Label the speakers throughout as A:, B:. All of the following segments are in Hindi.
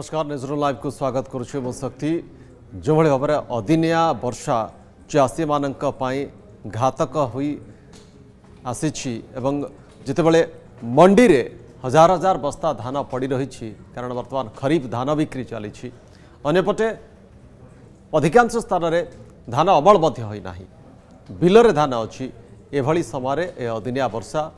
A: नमस्कार निजर लाइव को स्वागत करुँ शक्ति जो भाव अदिनिया बर्षा चाषी मानी घातक हो आसी जितेबले मंडी रे हजार हजार बस्ता धान पड़ रही कारण वर्तमान खरीफ धान बिक्री चली अंपटे अधिकांश स्थान में धान अमल होना बिलरे धान अच्छी एभली समय अदिनिया वर्षा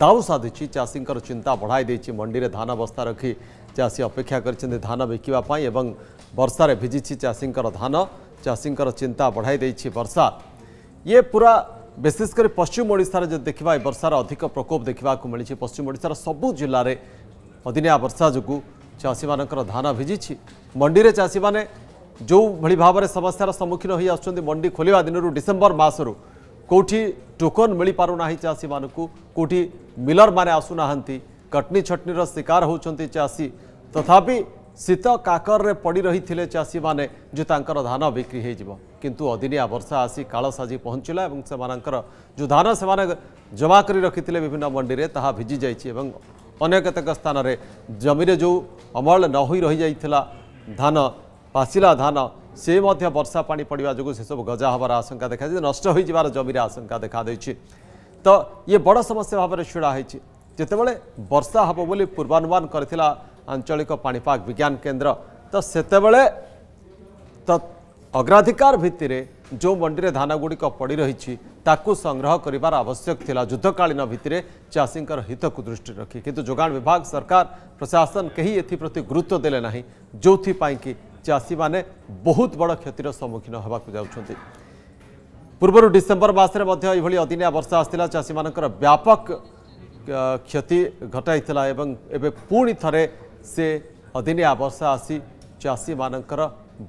A: दाऊ साधि चाषी चिंता बढ़ाई देती मंडी धान बस्ता रखी चाषी अपेक्षा करान बिकापी एवं बर्षार भिजि चाषी धान चाषी चिंता बढ़ाई बर्षा ये पूरा विशेषकर पश्चिम ओडार जब देखा बर्षार अधिक प्रकोप देखा मिली पश्चिम ओडार सब जिले में अदिनिया बर्षा जो चाषी मान धान भिजि मंडी चाषी मैंने जो भाई भाव में समस्या सम्मुखीन हो आसुच्च मंडी खोल दिन डिसेम्बर मसरु कौटी टोकन मिल पारना चाषी मानक कौटी मिलर मैंने आसुना कटनी छटनीर शिकार होती चाषी ତଥାପି ଶୀତ କାକରରେ ପଡ଼ି ରହିଥିଲେ ଚାଷୀମାନେ ଯେ ତାଙ୍କର ଧାନ ବିକ୍ରି ହୋଇଯିବ କିନ୍ତୁ ଅଦିନିଆ ବର୍ଷା ଆସି କାଳ ସାଜି ପହଞ୍ଚିଲା ଏବଂ ସେମାନଙ୍କର ଯେଉଁ ଧାନ ସେମାନେ ଜମା କରି ରଖିଥିଲେ ବିଭିନ୍ନ ମଣ୍ଡିରେ ତାହା ଭିଜିଯାଇଛି ଏବଂ ଅନ୍ୟ କେତେକ ସ୍ଥାନରେ ଜମିରେ ଯେଉଁ ଅମଳ ନ ହୋଇ ରହିଯାଇଥିଲା ଧାନ ପାଚିଲା ଧାନ ସେ ମଧ୍ୟ ବର୍ଷା ପାଣି ପଡ଼ିବା ଯୋଗୁଁ ସେସବୁ ଗଜା ହେବାର ଆଶଙ୍କା ଦେଖାଯାଇଛି ନଷ୍ଟ ହୋଇଯିବାର ଜମିରେ ଆଶଙ୍କା ଦେଖାଦେଇଛି ତ ଇଏ ବଡ଼ ସମସ୍ୟା ଭାବରେ ଛିଡ଼ା ହୋଇଛି ଯେତେବେଳେ ବର୍ଷା ହେବ ବୋଲି ପୂର୍ବାନୁମାନ କରିଥିଲା आंचलिक पापाग विज्ञान केन्द्र तो सेत तो अग्राधिकार भित्तिर जो मंडी धान गुड़िक पड़ रही संग्रह कर आवश्यक थी युद्धकालन भितर चाषी हित को दृष्टि रखी कितु जोगाण विभाग सरकार प्रशासन कहीं ए गुरुत्व देना जो कि चाषी मैंने बहुत बड़ क्षतिर सम्मुखीन होगा जा पूर्व डिसेंबर मसने अदिनिया वर्षा आसला चाषी मानक व्यापक क्षति घटाई एवं एवं पुणी थे से अदिनिया बर्षा आसी चाषी मान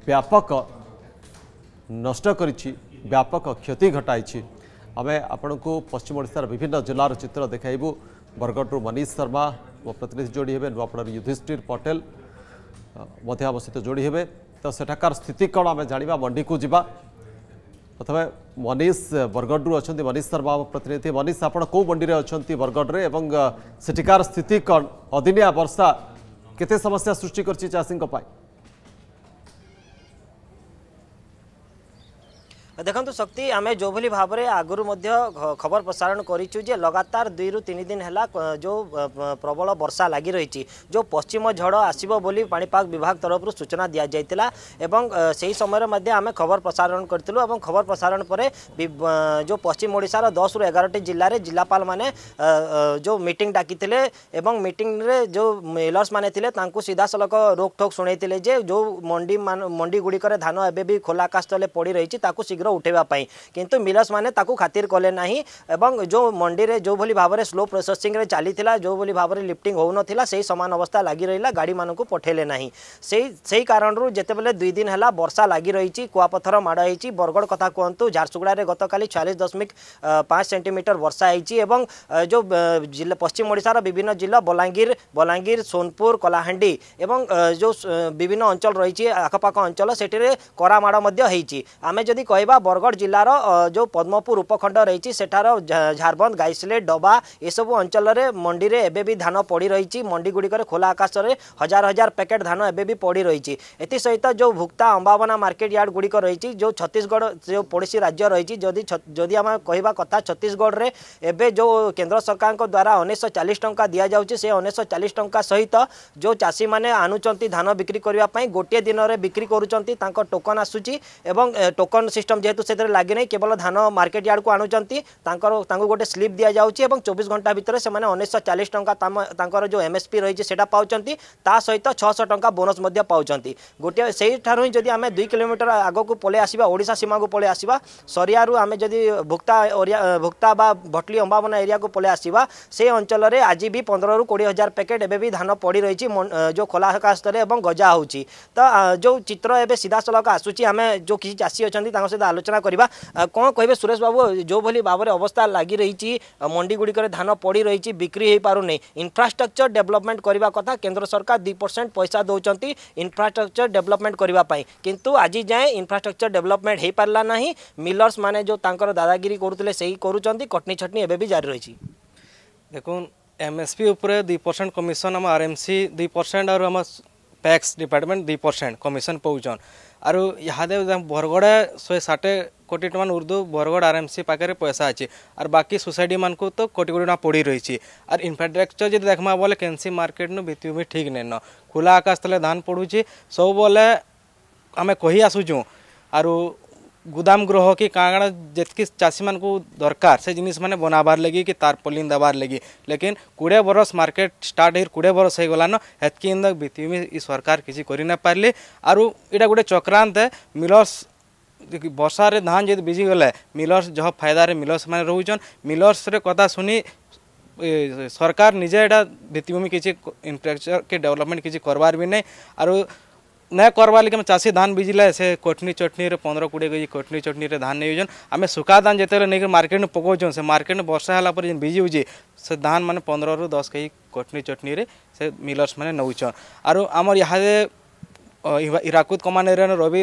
A: व्यापक नष्ट व्यापक क्षति घटाई आम आपण को पश्चिम ओडार विभिन्न जिलार चित्र देखू बरगढ़ मनीष शर्मा मो प्रतिनिधि जोड़ी हे नुआपड़ युधिष्ठ पटेल सहित जोड़ी हे तो सेठाकर स्थिति कौन आम जाना मंडी को जी प्रथम मनीष बरगढ़ अच्छा मनीष शर्मा प्रतिनिधि मनीष आप मंडी अच्छा बरगढ़ में सेठिकार स्थित कौन अदिनिया वर्षा के समस्या सृष्टि करी
B: देखो शक्ति आम जो भाई भाव में आगुरी खबर प्रसारण कर लगातार दुई रु तीन दिन है जो प्रबल वर्षा लगि रही जो पश्चिम झड़ आसपाग विभाग तरफ सूचना दि जाइला से ही समय आम खबर प्रसारण करूँ और खबर प्रसारण पर जो पश्चिम ओडार दस रु एगार जिले में जिलापाल मैंने जो मीट डाक मीट जो मिलर्स मैंने सीधा सड़क रोकठोक शुणी जो मंडी मंडी गुड़िक धान एवं खोला आकाश तले पड़ रही शीघ्र उठेबापी कि मिलर्स मैंने खातिर कले ना एवं जो मंडी में जो भाई भाव में स्लो प्रोसेंग चली जो भाई भाव में लिफ्टिंग होता से सामान अवस्था लगि रहा गाड़ी मानक पठेले ना से कारण जिते बेले दुई दिन है बर्षा लगि रही कूआपथर मड़ी बरगड़ कथा कहतु झारसुगुड़ा गत काली छयास दशमिक पाँच सेन्टीमिटर वर्षा हो जो जिला पश्चिम ओडार विभिन्न जिला बलांगीर बलांगीर सोनपुर कलाहां जो विभिन्न अंचल रही आखपाख अंचल से करामाड़ी आम जदि कह বরগড় জেলার যে পদ্মপুর উপখণ্ড রয়েছে সেঠার ঝারবন্দ গাইসলে ডবা এসবু অঞ্চলের মন্ডিরে এবে বি ধান পড়ি রয়েছে মন্ডিগুড়িকর খোলা আকাশে হাজার হাজার প্যাকেট ধান এবে বি পড়ি রয়েছে এসহিত যে ভুক্তা অম্বাবনা মার্কেট ইয়ার্ড গুড়িক রয়েছে যে ছত্তিশগড় যে পড়োশী রাজ্য রয়েছে যদি যদি আমি কহা কথা ছত্তিশগড়ে এবে যে কেন্দ্র সরকার দ্বারা উনিশশো চালিশ টঙ্কা দিয়া যাচ্ছে সে উনিশশো চালিশ টঙ্কা সহিত যে চাষী মানে আনুচার ধান বিক্রি করা গোটিয়ে দিনরে বিক্রি করুচার টোকন আসুচি এবং টোকন সিস্টম प्रोग्राम जेहतु से लगे नहीं केवल धान मार्केट यार्ड को आणुचर गोटे स्लीप दि जाऊँच चौबीस घंटा भितर से चालीस टाँग जो एम एसपी रही है पाँचता सहित छःश टाँचा बोनस पाँच गोटे से ही आम दुई कोमीटर आग को पलैसा ओडा सीमा को पलैसा सरियारू आम जब भुक्ता भुक्ता भटली अंबावना एरिया को पलैसा से अंचल में आज भी पंद्रह कोड़े हजार पैकेट एवं धान पड़ रही जो खोला आकाश स्तर गजा हो जो चित्र एवं सीधा सलख आसूँ आम जो किसी चाषी अच्छा सहित ଆଲୋଚନା କରିବା କ'ଣ କହିବେ ସୁରେଶ ବାବୁ ଯେଉଁଭଳି ଭାବରେ ଅବସ୍ଥା ଲାଗି ରହିଛି ମଣ୍ଡିଗୁଡ଼ିକରେ ଧାନ ପଡ଼ି ରହିଛି ବିକ୍ରି ହୋଇପାରୁନି ଇନଫ୍ରାଷ୍ଟ୍ରକ୍ଚର ଡେଭଲପମେଣ୍ଟ କରିବା କଥା କେନ୍ଦ୍ର ସରକାର ଦୁଇ ପରସେଣ୍ଟ ପଇସା ଦେଉଛନ୍ତି ଇନଫ୍ରାଷ୍ଟ୍ରକ୍ଚର ଡେଭଲପମେଣ୍ଟ କରିବା ପାଇଁ କିନ୍ତୁ ଆଜି ଯାଏଁ ଇନଫ୍ରାଷ୍ଟ୍ରକ୍ଚର ଡେଭଲପମେଣ୍ଟ ହୋଇପାରିଲା ନାହିଁ ମିଲର୍ସ ମାନେ ଯେଉଁ ତାଙ୍କର ଦାଦାଗିରି କରୁଥିଲେ ସେହି କରୁଛନ୍ତି କଟନି ଛଟନି ଏବେ ବି ଜାରି ରହିଛି
C: ଦେଖୁନ୍ एमएसपी उपरे दुई परसेंट कमिशन आम आरएमसी दुई परसेंट और आम पैक्स डिपार्टमेंट दुई परसेंट कमिशन पाऊन आर इहादे बरगड़ा शहे षाठे कोटी टଙ୍କା ଉର୍ଦ୍ଦୁ ବରଗଡ଼ ଆର୍ଏମ୍ସି ପାଖରେ ପଇସା ଅଛି ଆର୍ ବାକି ସୋସାଇଟିମାନଙ୍କୁ ତ କୋଟି କୋଟି ଟଙ୍କା ପଡ଼ି ରହିଛି ଆର୍ ଇନଫ୍ରାଷ୍ଟ୍ରକ୍ଚର୍ ଯଦି ଦେଖ୍ମା ବୋଲେ କେନ୍ସି ମାର୍କେଟ୍ନୁ ଭିତ୍ତିଭୂମି ଠିକ୍ ନାଇଁନ ଖୋଲା ଆକାଶ ତଲେ ଧାନ ପଡ଼ୁଛି ସବୁବେଳେ ଆମେ କହି ଆସୁଛୁ ଆରୁ গুদাম গ্রহ কি କାଣା ଯେତିକି ଚାଷୀମାନଙ୍କୁ ଦରକାର ସେ ଜିନିଷମାନେ ବନାବାର୍ ଲାଗି କି ତାର୍ ପଲିନ୍ ଦେବାର୍ ଲାଗି ଲେକିନ୍ କୋଡ଼ିଏ ବରଷ ମାର୍କେଟ୍ ଷ୍ଟାର୍ଟ ହେଇ କୋଡ଼ିଏ ବରଷ ହେଇଗଲାନ ହେତ୍କି ଇନ୍ଦ ଭିତ୍ତିଭୂମି ଇ ସରକାର କିଛି କରିନାପାରିଲେ ଆରୁ ଇଟା ଗୋଟେ ଚକ୍ରାନ୍ତ ମିଲର୍ସ ବର୍ଷାରେ ଧାନ ଯଦି ବିଜି ଗଲେ ମିଲର୍ସ ଯହ ଫାଇଦାରେ ମିଲର୍ସମାନେ ରହୁଛନ୍ ମିଲର୍ସରେ କଥା ଶୁନି ସରକାର ନିଜେ ଏଇଟା ଭିତ୍ତିଭୂମି କିଛି ଇନଫ୍ରାଷ୍ଟ୍ରକ୍ଚର୍ କି ଡେଭଲପମେଣ୍ଟ କିଛି କରବାର୍ ବି ନାହିଁ ଆରୁ ନାଇଁ କର୍ବାର୍ ଲାଗି ଆମେ ଚାଷୀ ଧାନ ବିଜିଲେ ସେ କଟନୀ ଚଟନୀରେ ପନ୍ଦର କୋଡ଼ିଏ କେଜି କଟନୀ ଚଟନୀରେ ଧାନ ନେଇଯାଉଛନ୍ ଆମେ ସୁଖା ଧାନ ଯେତେବେଳେ ନେଇକି ମାର୍କେଟ୍ରେ ପକାଉଛନ୍ ସେ ମାର୍କେଟ୍ରେ ବର୍ଷା ହେଲା ପରେ ଯେନ୍ ବିଜି ହେଉଛେ ସେ ଧାନ ମାନେ ପନ୍ଦରରୁ ଦଶ କେଜି କଟନୀ ଚଟନୀରେ ସେ ମିଲର୍ସ ମାନେ ନେଉଛନ୍ ଆରୁ ଆମର ଇହାଦେ ହୀରାକୁଦ କମାନେରେ ରବି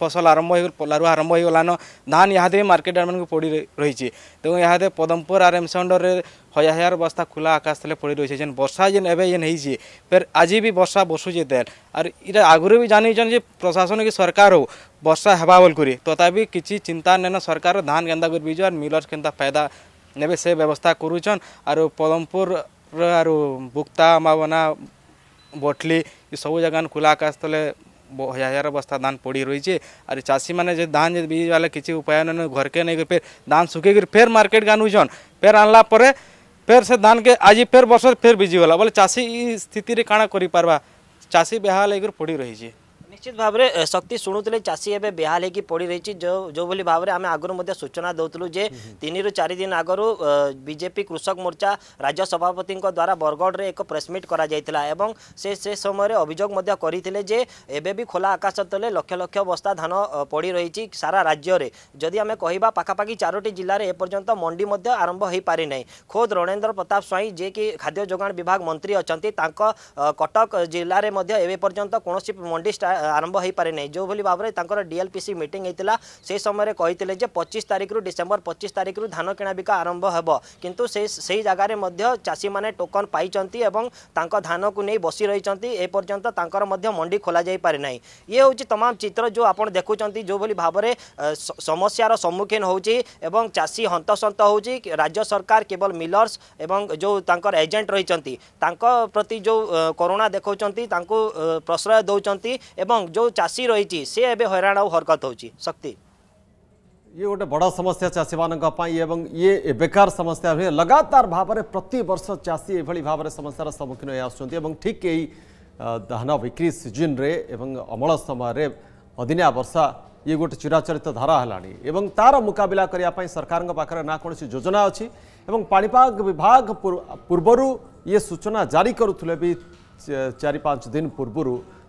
C: ফসল আরম্ভ হয়ে লারু আরম্ভ হয়ে গলান ধান ইহাদে মার্কেট মানুষ পড়ি রয়েছে তেমন ইহাদে পদমপুর আর এমসাউন্ডরের হাজার হাজার বস্তা খোলা আকাশ তলে পড়ে রয়েছে যেন বর্ষা যেন এবে যেন হয়েছে ফের আজি বি বর্ষা বসুছে তেল আর এটা আগরে বি জানিছেন যে প্রশাসন কি সরকার হোক বর্ষা হবা বল করে তথাপি কিছু চিন্তা নেন সরকার ধান কেন্তা করে বিজু আর মিলর কেন্তা ফায়দা নেবে সে ব্যবস্থা করুছন আর পদমপুর আর বুক্তা মাবনা বটলি এসব জায়গান খোলা আকাশ তলে हजार बस्ता धान पड़ी रही है आर चाषी मैंने धान जो बीज वाले किसी उपाय नहीं घर के नहीं फिर धान सुखे फिर मार्केट के आनुन फेर आनला फिर से धान के आज फिर बर्ष फिर बीजी गला बोले चाषी स्थिति काଣା कर पार्बा चाषी बेहाल लेकर पड़ी रही है
B: নিশ্চিত ভাবে শক্তি শুণুলে চাষী এবে বেহাল হয়ে পড়ি রয়েছে যেভাবে ভাবে আমি আগর সূচনা দেলু যে তিন রু চারি দিন আগর বিজেপি কৃষক মোর্চা রাজ্য সভাপতি দ্বারা বরগড়ে এক প্রেসমিট করা যাই এবং সে সে সময় অভিযোগ করে যে এবে বি খোলা আকাশ তলে লক্ষ লক্ষ বস্তা ধান পড়ি রয়েছে সারা রাজ্যের যদি আমি কহবা পাখাপাখি চারোটি জেলার এপর্যন্ত মন্ডি আরম্ভ হয়ে পারি না খোদ রণেন্দ্র প্রতাপ স্বাই যে কি খাদ্য যোগাণ বিভাগ মন্ত্রী অনেক কটক জেলার এপর্যন্ত কোণী মন্ডি ଆରମ୍ଭ ହୋଇପାରିନାହିଁ ଯେଉଁଭଳି ଭାବରେ ତାଙ୍କର ଡିଏଲ୍ପିସି ମିଟିଂ ହୋଇଥିଲା ସେ ସମୟରେ କହିଥିଲେ ଯେ ପଚିଶ ତାରିଖରୁ ଡିସେମ୍ବର ପଚିଶ ତାରିଖରୁ ଧାନ କିଣାବିକା ଆରମ୍ଭ ହେବ କିନ୍ତୁ ସେ ସେହି ଜାଗାରେ ମଧ୍ୟ ଚାଷୀମାନେ ଟୋକନ୍ ପାଇଛନ୍ତି ଏବଂ ତାଙ୍କ ଧାନକୁ ନେଇ ବସି ରହିଛନ୍ତି ଏପର୍ଯ୍ୟନ୍ତ ତାଙ୍କର ମଧ୍ୟ ମଣ୍ଡି ଖୋଲାଯାଇପାରି ନାହିଁ ଇଏ ହେଉଛି ତମାମ ଚିତ୍ର ଯେଉଁ ଆପଣ ଦେଖୁଛନ୍ତି ଯେଉଁଭଳି ଭାବରେ ସମସ୍ୟାର ସମ୍ମୁଖୀନ ହେଉଛି ଏବଂ ଚାଷୀ ହନ୍ତସନ୍ତ ହେଉଛି ରାଜ୍ୟ ସରକାର କେବଳ ମିଲର୍ସ ଏବଂ ଯେଉଁ ତାଙ୍କର ଏଜେଣ୍ଟ ରହିଛନ୍ତି ତାଙ୍କ ପ୍ରତି ଯେଉଁ କରୁଣା ଦେଖାଉଛନ୍ତି ତାଙ୍କୁ ପ୍ରଶ୍ରୟ ଦେଉଛନ୍ତି ଏବଂ जो चाषी रही রয়েছে সে এবে হইরাণ
A: ये गोटे बड़ समस्या चाषी मानी एवं ये बेकार समस्या नुहे लगातार भाव में प्रत वर्ष चाषी एभली भाव में समस्यार सम्मुखीन हो ठीक यही धान बिक्री सीजन एवं अमल समय अदिनिया वर्षा ये गोटे चिराचरित धारा है तार मुकबिला करने सरकार पाखे ना कौन योजना अच्छी एवं पापाग विभाग पूर्वर ये सूचना जारी करुले भी चार पाँच दिन पूर्वर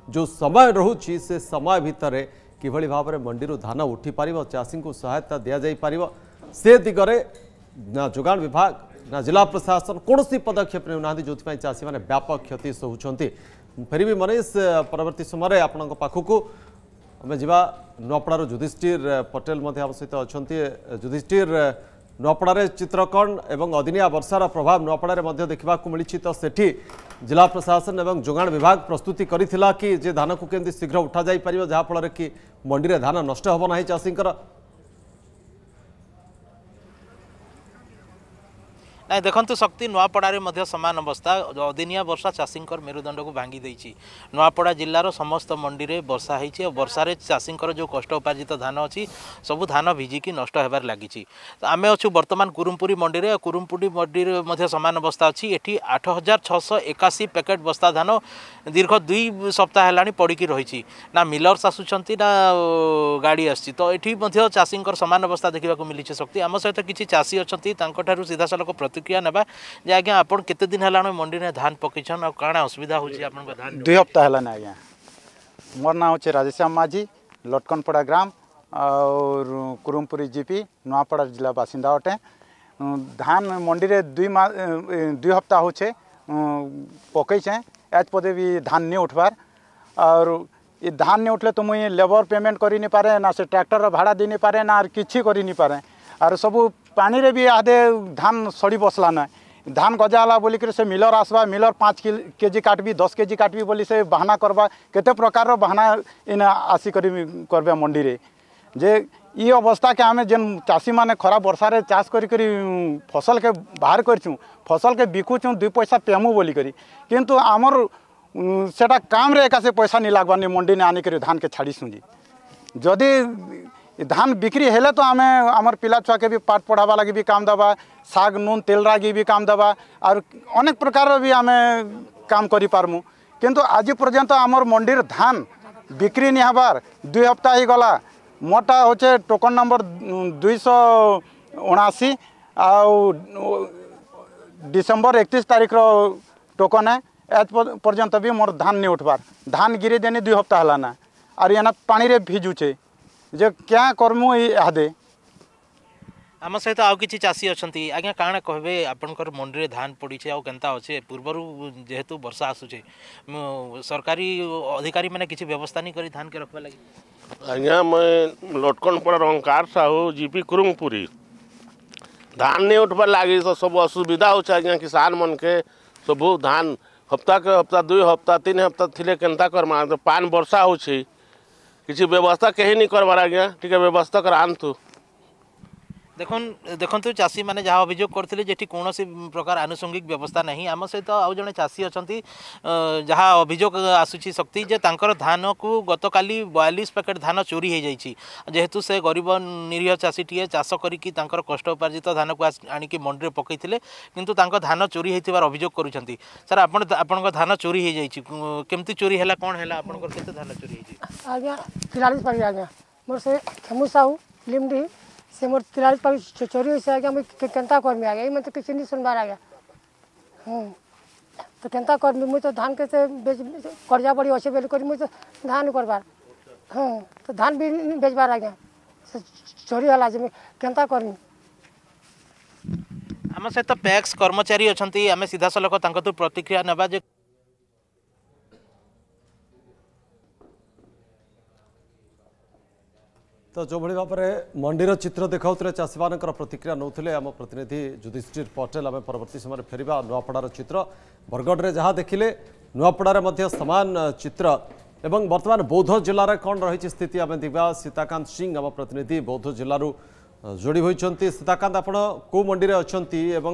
A: जो समय रोचे से समय भितर किभଳି ଭାବରେ ମଣ୍ଡିରୁ ଧାନ ଉଠିପାରିବ ଚାଷୀଙ୍କୁ ସହାୟତା ଦିଆଯାଇପାରିବ ସେ ଦିଗରେ ନା ଯୋଗାଣ ବିଭାଗ ନା ଜିଲ୍ଲା ପ୍ରଶାସନ କୌଣସି ପଦକ୍ଷେପ ନେଉନାହାନ୍ତି ଯେଉଁଥିପାଇଁ ଚାଷୀମାନେ ବ୍ୟାପକ କ୍ଷତି ସହୁଛନ୍ତି ଫେରିବି ମନୀଷ ପରବର୍ତ୍ତୀ ସମୟରେ ଆପଣଙ୍କ ପାଖକୁ ଆମେ ଯିବା ନୂଆପଡ଼ାର ଯୁଧିଷ୍ଠିର ପଟେଲ ମଧ୍ୟ ଆମ ସହିତ ଅଛନ୍ତି ଯୁଧିଷ୍ଠିର ନୂଆପଡ଼ାରେ ଚିତ୍ରକଣ ଏବଂ ଅଦିନିଆ ବର୍ଷାର ପ୍ରଭାବ ନୂଆପଡ଼ାରେ ମଧ୍ୟ ଦେଖିବାକୁ ମିଳିଛି ତ ସେଠି जिला प्रशासन एवं जोगाण विभाग प्रस्तुति करता कि धान को केमी शीघ्र उठा जापर जहाँफल कि मंडी में धान नष्ट हम ना चाषी
D: ନାଇଁ ଦେଖନ୍ତୁ ଶକ୍ତି ନୂଆପଡ଼ାରେ ମଧ୍ୟ ସମାନ ଅବସ୍ଥା ଅଦିନିଆ ବର୍ଷା ଚାଷୀଙ୍କର ମେରୁଦଣ୍ଡକୁ ଭାଙ୍ଗି ଦେଇଛି ନୂଆପଡ଼ା ଜିଲ୍ଲାର ସମସ୍ତ ମଣ୍ଡିରେ ବର୍ଷା ହେଇଛି ଆଉ ବର୍ଷାରେ ଚାଷୀଙ୍କର ଯେଉଁ କଷ୍ଟ ଉପାର୍ଜିତ ଧାନ ଅଛି ସବୁ ଧାନ ଭିଜିକି ନଷ୍ଟ ହେବାରେ ଲାଗିଛି ଆମେ ଅଛୁ ବର୍ତ୍ତମାନ କୁରୁମପୁରୀ ମଣ୍ଡିରେ ଆଉ କୁରୁମପୁରୀ ମଣ୍ଡିରେ ମଧ୍ୟ ସମାନ ଅବସ୍ଥା ଅଛି ଏଠି ଆଠ ହଜାର ଛଅଶହ ଏକାଅଶୀ ପ୍ୟାକେଟ୍ ବସ୍ତା ଧାନ ଦୀର୍ଘ ଦୁଇ ସପ୍ତାହ ହେଲାଣି ପଡ଼ିକି ରହିଛି ନା ମିଲର୍ସ ଆସୁଛନ୍ତି ନା ଗାଡ଼ି ଆସୁଛି ତ ଏଠି ମଧ୍ୟ ଚାଷୀଙ୍କର ସମାନ ଅବସ୍ଥା ଦେଖିବାକୁ ମିଳିଛି ଶକ୍ତି ଆମ ସହିତ କିଛି ଚାଷୀ ଅଛନ୍ତି ତାଙ୍କଠାରୁ ସିଧାସଳଖ ପ୍ରତି प्रतिक्रिया ना जे आज आपत दिन है मंडी में धान पकईन आ कण असुविधा होती हप्ता
E: है आज्ञा मोर नाँ हूँ राजेश्याम माझी लटकनपड़ा ग्राम और कुरुमपुरी जीपी नुआपड़ा जिला बासिंदा अटे धान मंडी में दुई दुई हप्ता हूचे पकईचे एज पदे भी धान नहीं उठवार और ये धान नहीं उठले तो मुई लेबर पेमेंट कर ट्रैक्टर भाड़ा देनी पारे ना कि किसी पारे आर सब ପାଣିରେ ବି ଆଦେ ଧାନ ସଡ଼ି ବସଲା ନ ଧାନ ଗଜା ହେଲା ବୋଲିକରି ସେ ମିଲର ଆସବା ମିଲର ପାଞ୍ଚ କେଜି କାଟବି ଦଶ କେଜି କାଟବି ବୋଲି ସେ ବାହାନା କରବା କେତେ ପ୍ରକାରର ବାହାନା ଇନେ ଆସିକରି କରବେ ମଣ୍ଡିରେ ଯେ ଇ ଅବସ୍ଥାକେ ଆମେ ଯେନ୍ ଚାଷୀମାନେ ଖରା ବର୍ଷାରେ ଚାଷ କରିକରି ଫସଲକେ ବାହାର କରିଛୁଁ ଫସଲକେ ବିକୁଛୁଁ ଦୁଇ ପଇସା ପେମୁ ବୋଲିକରି କିନ୍ତୁ ଆମର ସେଟା କାମରେ ଏକା ସେ ପଇସା ନି ଲାଗ୍ବାନି ମଣ୍ଡିନେ ଆନିକରି ଧାନକେ ଛାଡ଼ିସୁଁ ଯେ ଯଦି ধান বিক্রি হলে তো আমি আমার পিলা ছুয়াকে বি পাঠ পড়াবা লাগি বি কাম দেবা শাগ নুন তেল রাগি বি কাম দেবা আর অনেক প্রকার বি আমি কাম করি পারমু কিন্তু আজি পর্যন্ত আমার মন্ডির ধান বিক্রি নি হবার দুই সপ্তাহ হয়ে গলা মোটা হচ্ছে টোকন নম্বর দুইশ উনাশি আউ ডিসেম্বর একত্রিশ তারিখর টোকন হ্যাঁ এজ পর্যন্ত বি মোর ধান নি উঠবার ধান গিরি দেনি দুই সপ্তাহ হলা না আর এনা পানিরে ভিজুছে जो क्या कर्म यहादे
D: आम सहित आउ कि चाषी अच्छा आज्ञा कण कह मंडी धान पड़े आता अच्छे पूर्वर जेहेतु बर्षा आसुचे सरकारी अधिकारी मैंने किसी व्यवस्था नहीं कर धान के रखा लगे
F: आज्ञा मैं लटकनपड़ा रंकार साहू जीपी कुरुपुरी धान नहीं उठवा लगे तो सब असुविधा होगा किसान मन के सब धान हप्ता के हप्ता दुई हप्ता तीन हप्ता थी के करमा पान बर्षा हो किसी व्यवस्था कहीं नहीं करवा गया ठीक है व्यवस्था करान तू
D: দেখুন দেখন্তু চাষীমানে যাহা অভিযোগ করুলে যেটি কৌশি প্রকার আনুষঙ্গিক ব্যবস্থা না আম সহ আউ জন চাষী অনেক যা অভিযোগ আসুচি শক্তি যে তাঁর ধানকু গতকালি বয়াল্লিশ প্যাকেট ধান চোরি হয়ে যাই যেহেতু সে গরিব নিরীহ চাষীটিয়ে চাষ করি তাঁর কষ্ট উপার্জিত ধানকু আনিকি মন্ডিরে পকাই কিন্তু তাঁর ধান চোরি হয়েছে অভিযোগ করছেন স্যার আপনার আপনার ধান চোরি হয়ে যাই কেমতি চোরি হল কম হল আপনার কেতে ধান চোরি হয়েছে
G: আজ্ঞা তিরাশ প্যাকেট আজ্ঞা মোর সে খেমু সাহু লিমডি से मोर तिरालीस पा चोरी से आ गया मुझे के, कर्मी आ गया मतलब तो किसी नहीं सुनबार आ गया हम्म। तो केन्ता कर्मी मुझे तो धान के बेच कर्जा बड़ी अच्छे बेल कर मुझे तो धान करवार हाँ हम्म। तो धान भी बेचवार आ गया से चोरी है केन्ता कर्मी
D: आम सहित पैक्स कर्मचारी अच्छा सीधा सलख तुम प्रतिक्रिया नवाजे
A: ତ ଯେଉଁଭଳି ଭାବରେ ମଣ୍ଡିର ଚିତ୍ର ଦେଖାଉଥିଲେ ଚାଷୀମାନଙ୍କର ପ୍ରତିକ୍ରିୟା ନେଉଥିଲେ ଆମ ପ୍ରତିନିଧି ଯୁଧିଷ୍ଠିର ପଟେଲ ଆମେ ପରବର୍ତ୍ତୀ ସମୟରେ ଫେରିବା ନୂଆପଡ଼ାର ଚିତ୍ର ବରଗଡ଼ରେ ଯାହା ଦେଖିଲେ ନୂଆପଡ଼ାରେ ମଧ୍ୟ ସମାନ ଚିତ୍ର ଏବଂ ବର୍ତ୍ତମାନ ବୌଦ୍ଧ ଜିଲ୍ଲାରେ କ'ଣ ରହିଛି ସ୍ଥିତି ଆମେ ଦେଖିବା ସୀତାକାନ୍ତ ସିଂ ଆମ ପ୍ରତିନିଧି ବୌଦ୍ଧ ଜିଲ୍ଲାରୁ ଯୋଡ଼ି ହୋଇଛନ୍ତି ସୀତାକାନ୍ତ ଆପଣ କେଉଁ ମଣ୍ଡିରେ ଅଛନ୍ତି ଏବଂ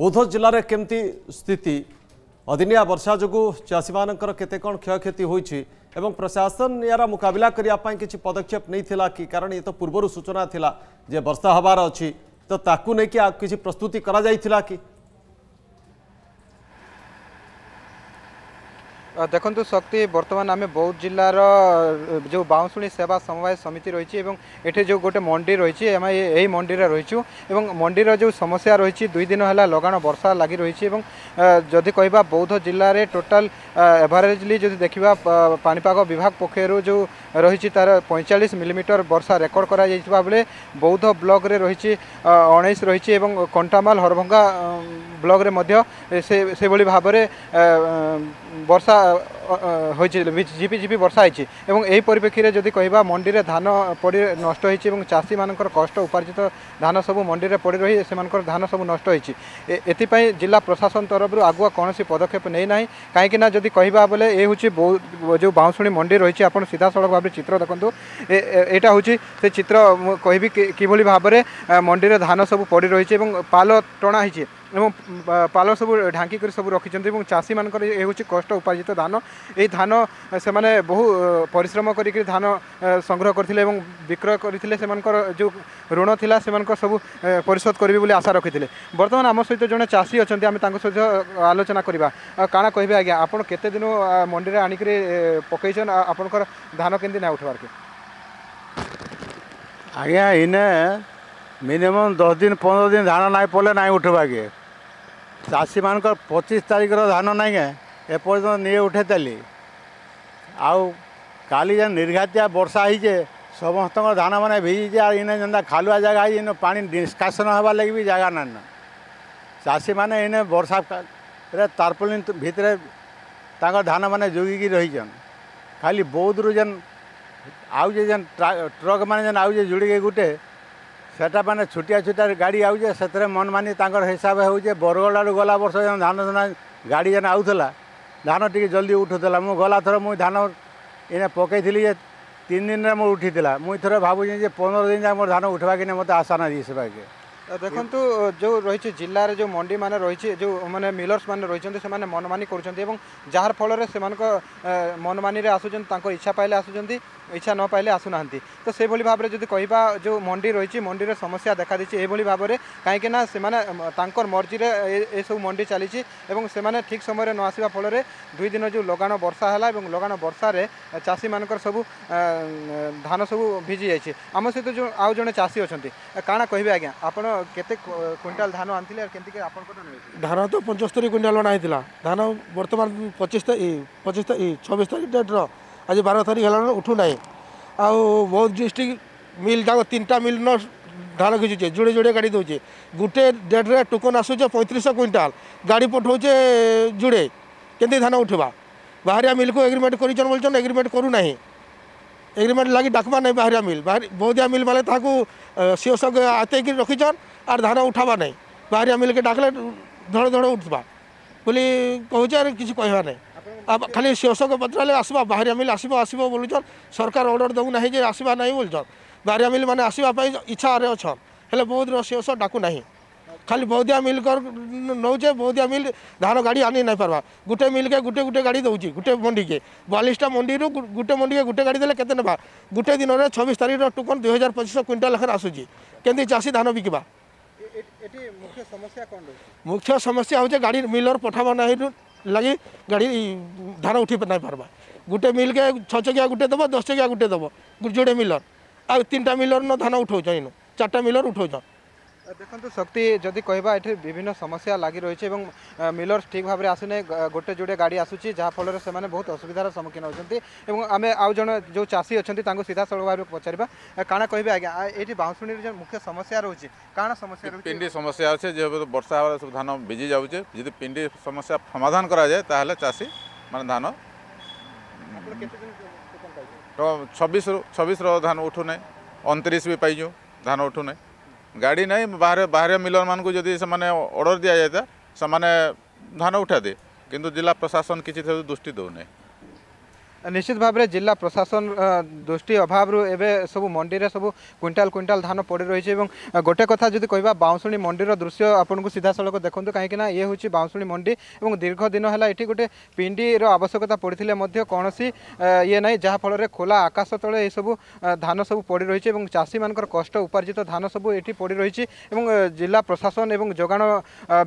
A: ବୌଦ୍ଧ ଜିଲ୍ଲାରେ କେମିତି ସ୍ଥିତି ଅଦିନିଆ ବର୍ଷା ଯୋଗୁଁ ଚାଷୀମାନଙ୍କର କେତେ କ'ଣ କ୍ଷୟକ୍ଷତି ହୋଇଛି এবং প্রশাসন ইয়াৰা মুকাবিলা কৰি আপে কিছি পদক্ষেপ নেহি থিলা কি কাৰণ ইতো পূৰ্বৰ সূচনা থিলা যে বৰ্ষা হ'ব আৰু চি তো তাকু নেকি আ কিছি প্ৰস্তুতি কৰা যাইছিল কি
H: দেখুন শক্তি বর্তমান আমি বৌদ্ধ জেলার যে বাউঁশুণী সেবা সমবায় সমিতি রয়েছে এবং এটি যে গোটে মন্ডি রয়েছে আমি এই মন্ডিরে রয়েছু এবং মন্ডির যে সমস্যা রয়েছে দুই দিন হল লগাণ বর্ষা লাগি রয়েছে এবং যদি কহবা বৌদ্ধ জেলার টোটাল এভারেজলি যদি দেখা পাপাগ বিভাগ পক্ষর যে রয়েছে তার পঁয়চাশ মিলিমিটর বর্ষা রেকর্ড করা যাই বেলে বৌদ্ধ ব্লকরে রয়েছে অনেশ রয়েছে এবং কণ্টামাল হরভঙ্গা ব্লকরে মধ্য সেভাবে ভাবে বর্ষা uh, হয়েছে ঝিপি বর্ষা হয়েছে এবং এই পরিপ্রেক্ষীতে যদি কহবা মন্ডি ধান পড়ি নষ্ট হয়েছে এবং চাষী মানুষের কষ্ট উপার্জিত ধান সব মন্ডি পড়ি রয়ে সে ধান সব নষ্ট হয়েছে এথিপাই জেলা প্রশাসন তরফর আগুয়া কোণী পদক্ষেপ নেই না কাইকি না যদি কহবা বলে এ হচ্ছে যে বাউশুণী মন্ডি রয়েছে আপনার সিধাসলখ ভাবে চিত্র দেখুন এটা হচ্ছে সে চিত্র কহবি কিভাবে ভাবে মন্ডি ধান সব পড়ি রয়েছে এবং পাল টণা হয়েছে এবং পাল সব ঢাঙ্কি করে সব রাখি এবং চাষী মানুষ এ হচ্ছে কষ্ট উপার্জিত ধান এই ধান সেমানে বহু পরিশ্রম করিকি ধান সংগ্রহ করলে এবং বিক্রয় করে সে যে ঋণ লা সে সবু পরিশোধ করবে বলে আশা রাখি বর্তমান আমার সহ জন চাষী অনেক আমি তাঁর সহ আলোচনা করা কাণ কহবে আজ্ঞা আপনার কেতে দিন মন্ডি আনিকি পকাইছেন আপনার ধান কেমি না উঠবার কি
E: আজ্ঞা এনে মিনিমম দশ দিন পনেরো দিন ধান নাই পড়লে নাই উঠবাকে চাষী মানুষ পঁচিশ তারিখর ধান নাই কে এপর্যন্ত নিয়ে উঠেলি আউ কালি যে নির্ঘাতিয়া বর্ষা হয়েছে সমস্ত ধান মানে ভিজিছে আর ইনে যেন খালুয়া জায়গা হয়েছে ইনে পানি নিষ্কাশন হবার লাগি বি জায়গা না চাষী মানে ইনে বর্ষা তারপলিন ভিতরে তাঙ্ক ধান মানে যোগিকি রইছেন খালি বৌদ্ধরু যেন আউছে যেন ট্রক মানে যেন আউছে জুড়িকে গুটে সেটা মানে ছুটিয়া ছুটিয়া গাড়ি আউছে সেতরে মন মানি তাঙ্কর হিসাবে হচ্ছে বরগড় আড়ু গলা বর্ষ যেন ধান ধান গাড়ি যেন আউলা ଧାନ ଟିକେ ଜଲ୍ଦି ଉଠୁଥିଲା ମୁଁ ଗଲାଥର ମୁଇଁ ଧାନ ଏଇନା ପକେଇଥିଲି ଯେ ତିନି ଦିନରେ ମୋର ଉଠିଥିଲା ମୁଁ ଏଥର ଭାବୁଛି ଯେ ପନ୍ଦର ଦିନ ଯାଏ ମୋର ଧାନ ଉଠବାକେ ମୋତେ ଆଶା ନାହିଁ ସେବାକେ
H: ଦେଖନ୍ତୁ ଯେଉଁ ରହିଛି ଜିଲ୍ଲାରେ ଯେଉଁ ମଣ୍ଡିମାନେ ରହିଛି ଯେଉଁମାନେ ମିଲର୍ସମାନେ ରହିଛନ୍ତି ସେମାନେ ମନମାନି କରୁଛନ୍ତି ଏବଂ ଯାହାର ଫଳରେ ସେମାନଙ୍କ ମନମାନିରେ ଆସୁଛନ୍ତି ତାଙ୍କ ଇଚ୍ଛା ପାଇଲେ ଆସୁଛନ୍ତି ଇଚ୍ଛା ନ ପାଇଲେ ଆସୁନାହାନ୍ତି ତ ସେଭଳି ଭାବରେ ଯଦି କହିବା ଯେଉଁ ମଣ୍ଡି ରହିଛି ମଣ୍ଡିରେ ସମସ୍ୟା ଦେଖାଦେଇଛି ଏଭଳି ଭାବରେ କାହିଁକିନା ସେମାନେ ତାଙ୍କର ମର୍ଜିରେ ଏସବୁ ମଣ୍ଡି ଚାଲିଛି ଏବଂ ସେମାନେ ଠିକ୍ ସମୟରେ ନ ଆସିବା ଫଳରେ ଦୁଇ ଦିନ ଯେଉଁ ଲଗାଣ ବର୍ଷା ହେଲା ଏବଂ ଲଗାଣ ବର୍ଷାରେ ଚାଷୀମାନଙ୍କର ସବୁ ଧାନ ସବୁ ଭିଜି ଯାଇଛି ଆମ ସହିତ ଯେଉଁ ଆଉ ଜଣେ ଚାଷୀ ଅଛନ୍ତି କାଣା କହିବେ ଆଜ୍ଞା ଆପଣ କେତେ କୁଇଣ୍ଟାଲ ଧାନ ଆଣିଥିଲେ କେମିତି ଆପଣଙ୍କ
I: ଧାନ ତ ପଞ୍ଚସ୍ତରୀ କୁଇଣ୍ଟାଲ ଅଣା ହେଇଥିଲା ଧାନ ବର୍ତ୍ତମାନ ପଚିଶ ପଚିଶ ଛବିଶ ତାରିଖ ଡେଟ୍ର ଆଜି ବାର ତାରିଖ ହେଲାଣି ଉଠୁନାହିଁ ଆଉ ବୌଦ୍ଧ ଡିଷ୍ଟ୍ରିକ୍ଟ ମିଲ୍ ଯାକ ତିନିଟା ମିଲ୍ନ ଧାନ ଘିଚୁଛେ ଯୋଡ଼େ ଯୋଡ଼େ ଗାଡ଼ି ଦେଉଛେ ଗୋଟେ ଡେଟ୍ରେ ଟୋକନ୍ ଆସୁଛେ ପଇଁତିରିଶଶହ କୁଇଣ୍ଟାଲ ଗାଡ଼ି ପଠଉଛେ ଯୋଡ଼େ କେମିତି ଧାନ ଉଠିବା ବାହାରିଆ ମିଲ୍କୁ ଏଗ୍ରିମେଣ୍ଟ କରିଛନ୍ ବୋଲଛନ୍ ଏଗ୍ରିମେଣ୍ଟ କରୁନାହିଁ एग्रीमेंट लगी डाकबार नहीं बाहरिया मिल बाहर बहुदिया मिल बोले सीओ सब आते कि रखीचन आर धान उठावा नहीं बाहरिया मिल के डाकले धड़ धड़ उठवा बोली कहचे आर किसी कहवा नहीं अब खाली शिवशक पचारे आसवा बाहरिया मिल आसब आसब बोलुन सरकार अर्डर देना आसवा नहीं बोलचन बाहरिया मिल मैंने आसवाई इच्छा अच्छा हेल्ले बहुत रिओस डाकू नहीं খালি বৌদিয়া মিল নৌছে বৌদিয়া মিল ধান গাড়ি আনি নাই পারবা গোটে মিলকে গোটে গোটে গাড়ি দৌছি গোটে মন্ডিকে বয়াল্লিশটা মন্ডিরু গোটে মন্ডিকে গোটে গাড়ি দেলে কেতে নেবা গোটে দিনের ছবিশ তারিখের টোকন দুই হাজার পঁচিশশো কুইন্টাল লেখা আসুচি কেমতি চাষী ধান বিকিবা মুখ্য সমস্যা হচ্ছে গাড়ি মিলর পঠাবা না লাগি গাড়ি ধান উঠি না পারবা গোটে মিলকে ছ চকিয়া গোটে দেব দশ চকিয়া গোটে দেব যোড়ে মিলর আর তিনটা মিলর ন ধান উঠাউছ ইনু চারটা মিলর উঠাউছ
H: ଦେଖନ୍ତୁ ଶକ୍ତି ଯଦି କହିବା ଏଠି ବିଭିନ୍ନ ସମସ୍ୟା ଲାଗି ରହିଛି ଏବଂ ମିଲର୍ସ ଠିକ୍ ଭାବରେ ଆସୁନାହିଁ ଗୋଟେ ଯୋଡ଼େ ଗାଡ଼ି ଆସୁଛି ଯାହାଫଳରେ ସେମାନେ ବହୁତ ଅସୁବିଧାର ସମ୍ମୁଖୀନ ହେଉଛନ୍ତି ଏବଂ ଆମେ ଆଉ ଜଣେ ଯେଉଁ ଚାଷୀ ଅଛନ୍ତି ତାଙ୍କୁ ସିଧାସଳଖ ଭାବେ ପଚାରିବା କାଣା କହିବେ ଆଜ୍ଞା ଏଠି ବାଉଁଶୁଣୀର ଯେଉଁ ମୁଖ୍ୟ ସମସ୍ୟା ରହୁଛି କାଣା ସମସ୍ୟା ପିଣ୍ଡି
J: ସମସ୍ୟା ଅଛି ଯେହେତୁ ବର୍ଷା ହେବାର ସବୁ ଧାନ ଭିଜି ଯାଉଛି ଯଦି ପିଣ୍ଡି ସମସ୍ୟା ସମାଧାନ କରାଯାଏ ତାହେଲେ ଚାଷୀ ମାନେ ଧାନ ଛବିଶରୁ ଛବିଶର ଧାନ ଉଠୁନାହିଁ ଅଣତିରିଶ ବି ପାଇଛୁ ଧାନ ଉଠୁନାହିଁ गाड़ी ना बाहर बाहर मिलर मान को अर्डर दि जाए तो से धान उठाते कि जिला प्रशासन किसी दृष्टि दौना
H: ନିଶ୍ଚିତ ଭାବରେ ଜିଲ୍ଲା ପ୍ରଶାସନ ଦୃଷ୍ଟି ଅଭାବରୁ ଏବେ ସବୁ ମଣ୍ଡିରେ ସବୁ କୁଇଣ୍ଟାଲ କୁଇଣ୍ଟାଲ ଧାନ ପଡ଼ି ରହିଛି ଏବଂ ଗୋଟେ କଥା ଯଦି କହିବା ବାଉଁଶୁଣୀ ମଣ୍ଡିର ଦୃଶ୍ୟ ଆପଣଙ୍କୁ ସିଧାସଳଖ ଦେଖନ୍ତୁ କାହିଁକିନା ଇଏ ହେଉଛି ବାଉଁଶୁଣୀ ମଣ୍ଡି ଏବଂ ଦୀର୍ଘ ଦିନ ହେଲା ଏଠି ଗୋଟେ ପିଣ୍ଡିର ଆବଶ୍ୟକତା ପଡ଼ିଥିଲେ ମଧ୍ୟ କୌଣସି ଇଏ ନାହିଁ ଯାହାଫଳରେ ଖୋଲା ଆକାଶ ତଳେ ଏସବୁ ଧାନ ସବୁ ପଡ଼ି ରହିଛି ଏବଂ ଚାଷୀମାନଙ୍କର କଷ୍ଟ ଉପାର୍ଜିତ ଧାନ ସବୁ ଏଠି ପଡ଼ି ରହିଛି ଏବଂ ଜିଲ୍ଲା ପ୍ରଶାସନ ଏବଂ ଯୋଗାଣ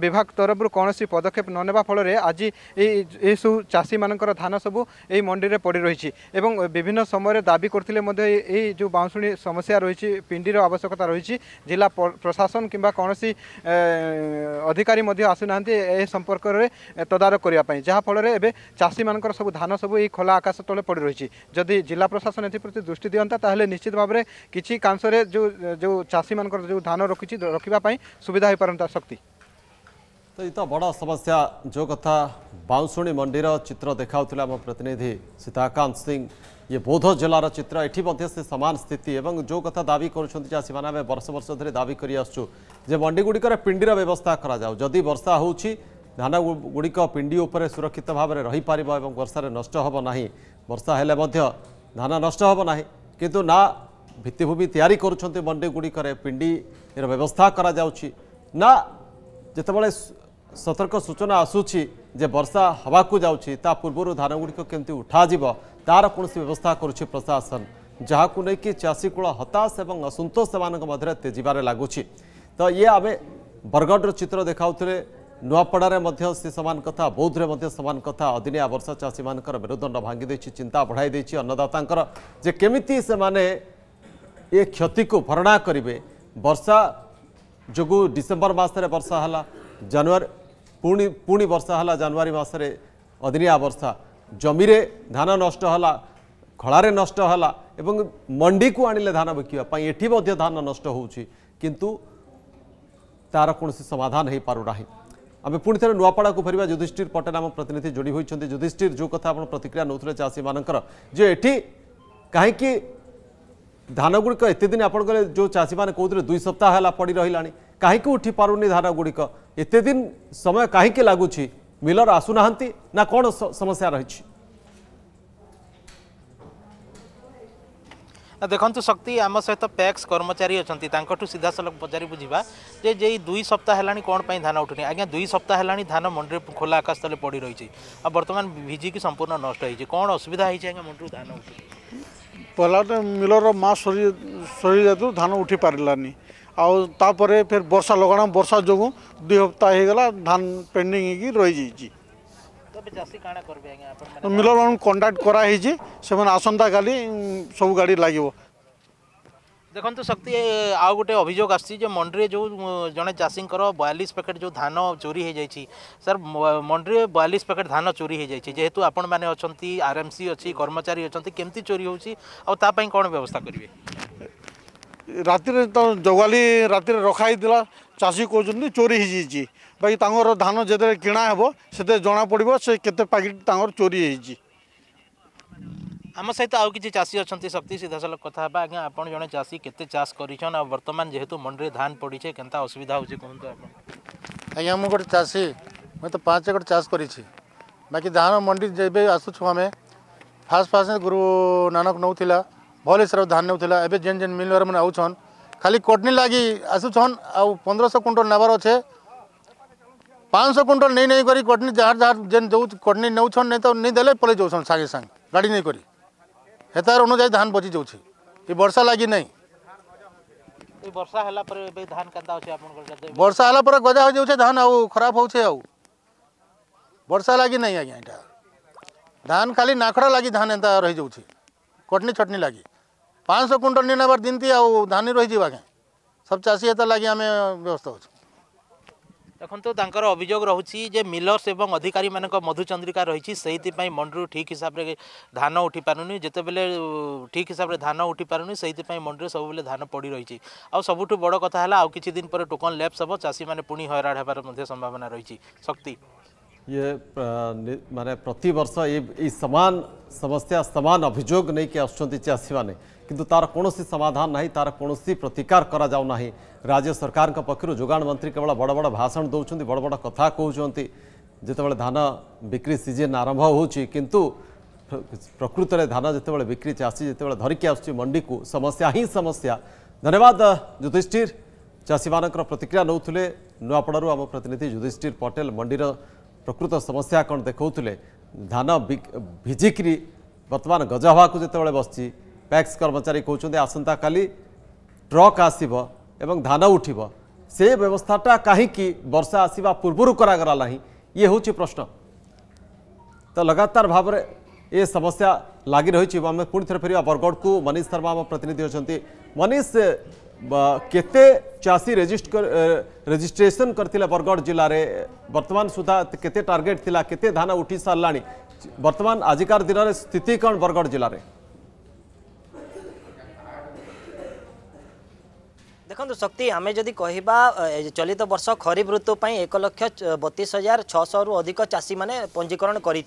H: ବିଭାଗ ତରଫରୁ କୌଣସି ପଦକ୍ଷେପ ନ ନେବା ଫଳରେ ଆଜି ଏଇ ଏସବୁ ଚାଷୀମାନଙ୍କର ଧାନ ସବୁ ଏଇ ମଣ୍ଡିରେ পড়ে রয়েছে এবং বিভিন্ন সময়ের দাবি করলে এই যে বাউঁশুণী সমস্যা রয়েছে পিণ্ডির আবশ্যকতা রয়েছে জেলা প্রশাসন কিংবা কৌশি অধিকারী আসু না এ সম্পর্কের তদারক করা যাফলের এবে চাষী মান সব ধান সব এই খোলা আকাশ তলে পড়ে রয়েছে যদি জেলা প্রশাসন এপ্রতি দৃষ্টি দিওতা তাহলে নিশ্চিত ভাবে কিছু কাংশে যে যে চাষী মান যে ধান রক্ষি রক্ষা সুবিধা হয়ে পারতা শক্তি
A: तो ये तो बड़ समस्या जो कथा बांशुणी मंडीर चित्र देखा आम प्रतिनिधि सीताकांत सिंह ये बौद्ध जिलार चित्र ये से सामान स्थिति एवं जो कथा दाबी करें बर्ष बर्ष धरी दाबी करंडीगुड़िक पिंडीर व्यवस्था कराऊ जदि वर्षा होान गुड़िक पिंडी उपर सुरक्षित भाव में रहीपर और वर्षार नष्ट वर्षा हेले धान नष्ट ना कि ना भित्तिमि तैयारी करंडीगुड़िकर पिंडी व्यवस्था कराऊ ना जिते ସତର୍କ ସୂଚନା ଆସୁଛି ଯେ ବର୍ଷା ହେବାକୁ ଯାଉଛି ତା ପୂର୍ବରୁ ଧାନଗୁଡ଼ିକ କେମିତି ଉଠାଯିବ ତା'ର କୌଣସି ବ୍ୟବସ୍ଥା କରୁଛି ପ୍ରଶାସନ ଯାହାକୁ ନେଇକି ଚାଷୀକୂଳ ହତାଶ ଏବଂ ଅସନ୍ତୋଷ ସେମାନଙ୍କ ମଧ୍ୟରେ ତେଜିବାରେ ଲାଗୁଛି ତ ଇଏ ଆମେ ବରଗଡ଼ର ଚିତ୍ର ଦେଖାଉଥିଲେ ନୂଆପଡ଼ାରେ ମଧ୍ୟ ସେ ସମାନ କଥା ବୌଦ୍ଧରେ ମଧ୍ୟ ସମାନ କଥା ଅଦିନିଆ ବର୍ଷା ଚାଷୀମାନଙ୍କର ମେରୁଦଣ୍ଡ ଭାଙ୍ଗି ଦେଇଛି ଚିନ୍ତା ବଢ଼ାଇ ଦେଇଛି ଅନ୍ନଦାତାଙ୍କର ଯେ କେମିତି ସେମାନେ ଏ କ୍ଷତିକୁ ଭରଣା କରିବେ ବର୍ଷା ଯୋଗୁଁ ଡିସେମ୍ବର ମାସରେ ବର୍ଷା ହେଲା ଜାନୁଆରୀ पुणी पुणी वर्षा है जानवर मसरे अदिनिया बर्षा जमीर धान नष्ट खड़े नष्ट मंडी को आणले धान बिकापी धान नष्ट किंतु तार कौन समाधान हो पारना आम पुणि थे नुआपड़ा को फेर युधिष्ठिर पटेल आम प्रतिनिधि जोड़ी होती युधिष्ठिर जो कथ प्रतिक्रिया नौ चाषी मानकर जो ये कहीं धानगुड़िक ये दिन आप जो चाषी मैंने कहते दुई सप्ताह है पड़ रही काहीँक उठि पाउँ काहीँक लाग मिलर आसुना क समस्या र
D: शक्ति आम सहित प्याक्स कर्मचारी अनि तिस जे बुझाइ दुई सप्ताह होला नि कि धान आज्ञा दुई सप्ताह होला धान म खोला आकाश तिरहेछ बर्तिक सम्पूर्ण नष्ट है कसुविधाइ मुन् उठु पहिला मिल सरी सरी धान उठि पारानि आउतापुर फिर बर्षा लगा बर्षा जो दुई
K: हप्ताह हो गला धान पेंडिंग की रही जाइए
D: तो मिलर मान
K: कंडक्ट कराई से आसंता का सब गाड़ी लगे
D: देखो तो शक्ति आउ गोटे अभोग आ मंडी जो जन चाषी बयालीस पैकेट जो धान चोरी हो जाए सर मंडी बयालीस पैकेट धान चोरी हो जाए जेहेतु आपण मैंने आर एम सी अच्छी कर्मचारी अच्छा केमती चोरी होती कौन व्यवस्था करेंगे रात जगाली रात रखाई चाषी कौन चोरी बाकी धान जो किणा से जना पड़ से केकेट चोरी आम सहित आउ किसी चाषी अच्छा शक्ति सीधा साल कथा आज्ञा आप जो चाषी के चाष कर बर्तमान जेहतु मंडी धान पड़े के असुविधा हो
F: आज्ञा गोटे चाषी मुझे तो पाँच एकड़ चाष कर बाकी धान मंडी जब आसुँ फास्ट फास्ट गुरु नानक नौला भल हिसाब धान नेउला एवं जेन जेन मिल मैंने आउन खाली कटनी लगी आसुन आउ पंद्रह क्विंटल नेबार अच्छे पाँच सौ क्विंटल नहीं नहीं करटनी जहाँ जहाँ जेन जो कटनी नौ नहीं तो नहीं देले जाऊन सागे सांग गाड़ी नहीं करी हेतार अनुजाई धान बची जाऊँ बर्षा वर्षा लगी नहीं
D: बर्षा ହେଲା
F: ପରେ गजा हो जाए धान ଆପଣଙ୍କର खराब हो बर्षा लगी ହୋଇଯାଉଛେ आज्ञा यहाँ धान खाली नाखड़ा लगी धान एंता रही ଏଇଟା ଧାନ ଖାଲି ପାଞ୍ଚଶହ କୁଇଣ୍ଟାଲ ନି ନେବାର ଦିନତି ଆଉ ଧାନ ରହିଯିବା ଆଜ୍ଞା ସବୁ ଚାଷୀ ହେତା ଲାଗି ଆମେ ବ୍ୟସ୍ତ ଅଛୁ
D: ଦେଖନ୍ତୁ ତାଙ୍କର ଅଭିଯୋଗ ରହୁଛି ଯେ ମିଲର୍ସ ଏବଂ ଅଧିକାରୀମାନଙ୍କ ମଧୁଚନ୍ଦ୍ରିକା ରହିଛି ସେଇଥିପାଇଁ ମଣ୍ଡିରୁ ଠିକ୍ ହିସାବରେ ଧାନ ଉଠିପାରୁନି ଯେତେବେଳେ ଠିକ୍ ହିସାବରେ ଧାନ ଉଠିପାରୁନି ସେଇଥିପାଇଁ ମଣ୍ଡିରେ ସବୁବେଳେ ଧାନ ପଡ଼ି ରହିଛି ଆଉ ସବୁଠୁ ବଡ଼ କଥା ହେଲା ଆଉ କିଛି ଦିନ ପରେ ଟୋକନ୍ ଲେପ୍ସ ହେବ ଚାଷୀମାନେ ପୁଣି ହଇରାଣ ହେବାର ମଧ୍ୟ ସମ୍ଭାବନା ରହିଛି ଶକ୍ତି
A: ये मान प्रत वर्ष समान समस्या सामान अभोग नहीं कि आसी मैंने किंतु तार कौन समाधान ना तार कौन प्रतिकार करा ना राज्य सरकार पक्षर जोगाण मंत्री केवल बड़ बड़ भाषण दौरान बड़ बड़ कथा कहते जोबले धान बिक्री सीजन आरंभ होतु प्रकृत में धान जो बिक्री चाषी जो धरिकी आस मंडी को समस्या ही समस्या धन्यवाद युधिष्ठिर चाषी मान प्रतिक्रिया नौले नुआपड़ आम प्रतिनिधि युधिष्ठिर पटेल मंडी प्रकृत समस्या कौन देखते धान भिजिकी बर्तमान गजा हवा को जिते बसी पैक्स कर्मचारी कौन आसंता का ट्रक आसब एवं धान उठब से व्यवस्थाटा कहीं वर्षा आसवा पूर्वर करागला ये हूँ प्रश्न तो लगातार भाव में ये समस्या लगि रही आम पुणे फेर बरगढ़ को मनीष शर्मा प्रतिनिधि अच्छा मनीष କେତେ ଚାଷୀ ରେଜିଷ୍ଟ ରେଜିଷ୍ଟ୍ରେସନ କରିଥିଲେ ବରଗଡ଼ ଜିଲ୍ଲାରେ ବର୍ତ୍ତମାନ ସୁଦ୍ଧା କେତେ ଟାର୍ଗେଟ ଥିଲା କେତେ ଧାନ ଉଠି ସାରିଲାଣି ବର୍ତ୍ତମାନ ଆଜିକାର ଦିନରେ ସ୍ଥିତି କ'ଣ ବରଗଡ଼ ଜିଲ୍ଲାରେ
B: দেখুন শক্তি আমি যদি কহবা চলিত বর্ষ খরিফ ঋতু এক লক্ষ বতিশ হাজার ছশহ অধিক চাষী মানে পঞ্জীকরণ করে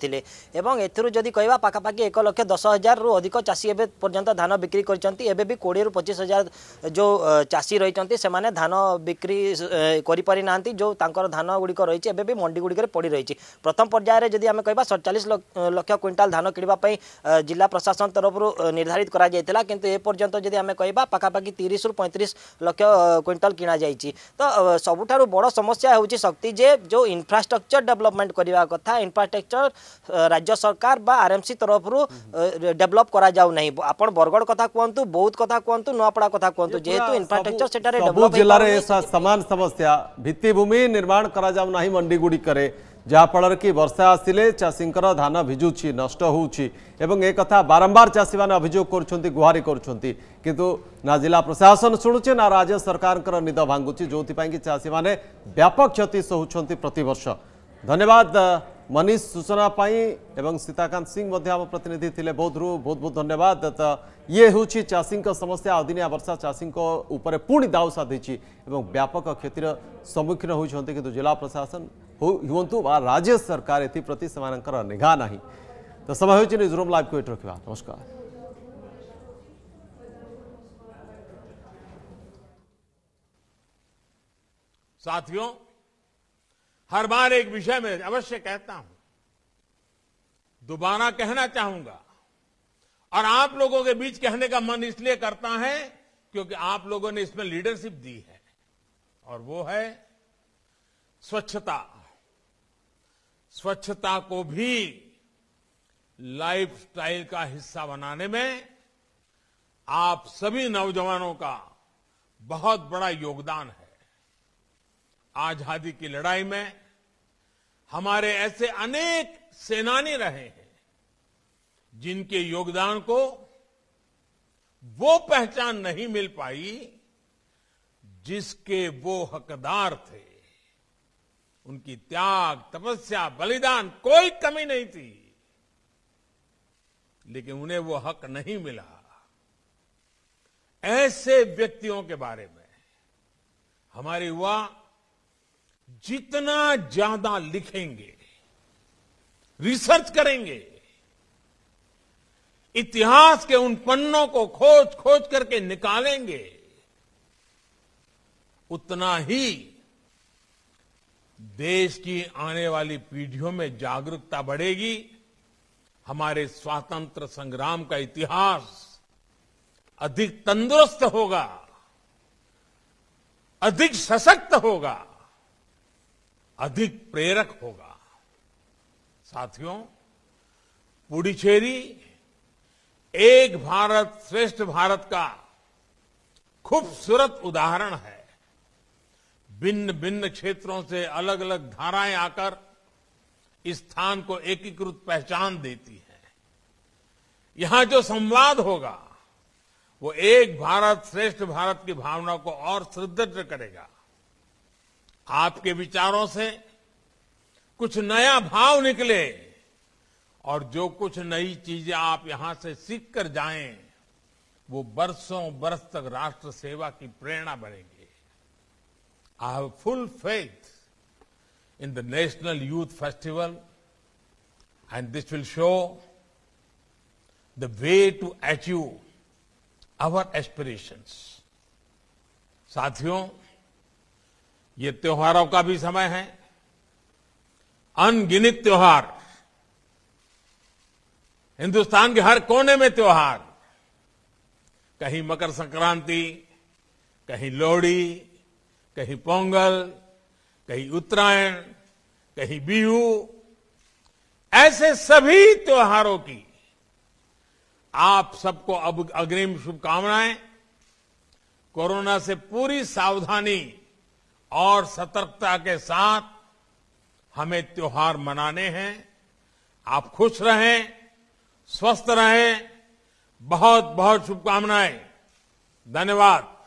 B: এবং এর যদি কহবা পাখাপাখি এক লক্ষ দশ হাজার অধিক চাষী এবে পর্যন্ত ধান বিক্রি করছেন এবে বি কোড়ি রু পঁচিশ হাজার যে চাষী রয়েছেন সে ধান বিক্রি করে পারি না যে তাঁর ধান গুড়িক রয়েছে এবে বি মন্ডি গুড়িকে পড়ি রয়েছে প্রথম পর্যায়ে যদি আমি কহবা সতচাশ লক্ষ কুইন্টাল ধান কিনা জেলা প্রশাসন তরফ নির্ধারিত করা যাই কিন্তু এ পর্যন্ত যদি আমি কহবা পাখাপাখি তিরিশ রু পঁয়ত্রিশ লক্ষ लक्ष क्विंटल किणाई तो सबुठ बड़ समस्या हूँ शक्ति जे जो इनफ्रास्ट्रक्चर डेवलपमेंट करवा कथा इनफ्रास्ट्रक्चर राज्य सरकार व आर एम सी तरफ डेवलप कर बरगढ़ कथ कहतु बौद्ध कथ कहतु नुआपड़ा कथ कहतु जेहतु इनफ्रास्ट्रक्चर से जिले सामान
A: समस्या भित्तिमि निर्माण करा मंडी गुड़िक जहाँफल कि वर्षा आसिले चाषी धान भिजुच्छी नष्ट एक बारंबार चाषी मैंने अभोग कर गुहारि करूँ ना जिला प्रशासन शुणुचे ना राज्य सरकार निद भांगू जो कि चाषी मैंने व्यापक क्षति सोच प्रत्यवर्ष धन्यवाद मनीष सूचना एवं सीताकांत सिंह प्रतिनिधि थे रू बहुत बहुत धन्यवाद तो ये हूँ चाषी समस्या आदिनिया वर्षा चाषी पुणी दाऊ साधी एवं व्यापक क्षतिर सम्मुखीन होती कि जिला प्रशासन हूँ बा राज्य सरकार एप्रति से निघा ना तो समय हो रूम लाइव क्वेट रखा नमस्कार
L: साथियों हर बार एक विषय में अवश्य कहता हूं दोबारा कहना चाहूंगा और आप लोगों के बीच कहने का मन इसलिए करता है क्योंकि आप लोगों ने इसमें लीडरशिप दी है और वो है स्वच्छता स्वच्छता को भी लाइफस्टाइल का हिस्सा बनाने में आप सभी नौजवानों का बहुत बड़ा योगदान है आजादी की लड़ाई में हमारे ऐसे अनेक सेनानी रहे हैं जिनके योगदान को वो पहचान नहीं मिल पाई जिसके वो हकदार थे उनकी त्याग तपस्या बलिदान कोई कमी नहीं थी लेकिन उन्हें वो हक नहीं मिला ऐसे व्यक्तियों के बारे में हमारे युवा जितना ज्यादा लिखेंगे रिसर्च करेंगे इतिहास के उन पन्नों को खोज खोज करके निकालेंगे उतना ही देश की आने वाली पीढ़ियों में जागरूकता बढ़ेगी हमारे स्वातंत्र संग्राम का इतिहास अधिक तंदुरुस्त होगा अधिक सशक्त होगा अधिक प्रेरक होगा साथियों पुडुचेरी एक भारत श्रेष्ठ भारत का खूबसूरत उदाहरण है भिन्न भिन्न क्षेत्रों से अलग अलग धाराएं आकर इस स्थान को एकीकृत पहचान देती है यहां जो संवाद होगा वो एक भारत श्रेष्ठ भारत की भावना को और सुदृढ़ करेगा आपके विचारों से कुछ नया भाव निकले और जो कुछ नई चीजें आप यहां से सीख कर जाएं वो बरसों बरस तक राष्ट्र सेवा की प्रेरणा बनेंगे I have full faith in the national youth festival and this will show the way to achieve our aspirations साथियों ये त्योहारों का भी समय है अनगिनित त्योहार हिंदुस्तान के हर कोने में त्योहार कहीं मकर संक्रांति कहीं लोहड़ी कहीं पोंगल कहीं उत्तरायण कहीं बिहू ऐसे सभी त्योहारों की आप सबको अब अग्रिम शुभकामनाएं कोरोना से पूरी सावधानी और सतर्कता के साथ हमें त्योहार मनाने हैं आप खुश रहें स्वस्थ रहें बहुत बहुत शुभकामनाएं धन्यवाद